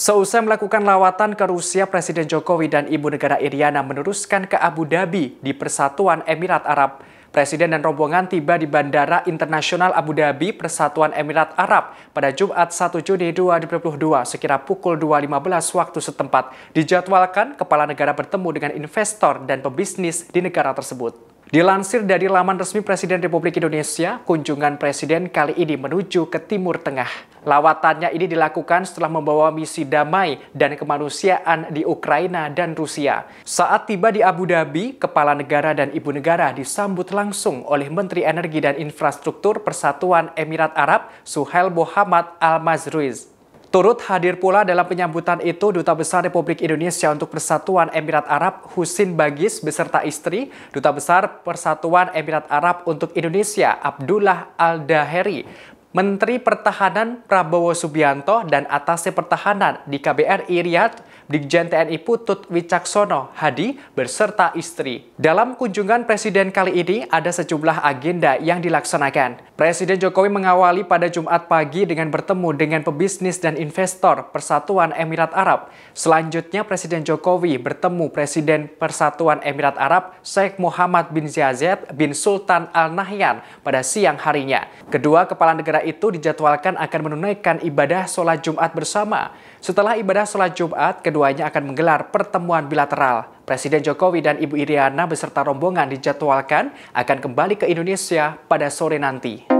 Seusai melakukan lawatan ke Rusia, Presiden Jokowi dan Ibu Negara Iriana meneruskan ke Abu Dhabi di Persatuan Emirat Arab. Presiden dan rombongan tiba di Bandara Internasional Abu Dhabi, Persatuan Emirat Arab pada Jumat 1 Juni 2022 sekira pukul 2.15 waktu setempat. Dijadwalkan kepala negara bertemu dengan investor dan pebisnis di negara tersebut. Dilansir dari laman resmi Presiden Republik Indonesia, kunjungan Presiden kali ini menuju ke Timur Tengah. Lawatannya ini dilakukan setelah membawa misi damai dan kemanusiaan di Ukraina dan Rusia. Saat tiba di Abu Dhabi, Kepala Negara dan Ibu Negara disambut langsung oleh Menteri Energi dan Infrastruktur Persatuan Emirat Arab, Suhail Muhammad Al-Mazruiz. Turut hadir pula dalam penyambutan itu Duta Besar Republik Indonesia untuk Persatuan Emirat Arab Husin Bagis beserta istri, Duta Besar Persatuan Emirat Arab untuk Indonesia Abdullah Al-Daheri, Menteri Pertahanan Prabowo Subianto dan Atase Pertahanan di KBRI Riyadh, Brigjen TNI Putut Wicaksono Hadi beserta istri. Dalam kunjungan Presiden kali ini ada sejumlah agenda yang dilaksanakan. Presiden Jokowi mengawali pada Jumat pagi dengan bertemu dengan pebisnis dan investor Persatuan Emirat Arab. Selanjutnya Presiden Jokowi bertemu Presiden Persatuan Emirat Arab Sheikh Muhammad bin Zayed bin Sultan Al Nahyan pada siang harinya. Kedua kepala negara itu dijadwalkan akan menunaikan ibadah sholat Jumat bersama. Setelah ibadah sholat Jumat, keduanya akan menggelar pertemuan bilateral. Presiden Jokowi dan Ibu Iriana beserta rombongan dijadwalkan akan kembali ke Indonesia pada sore nanti.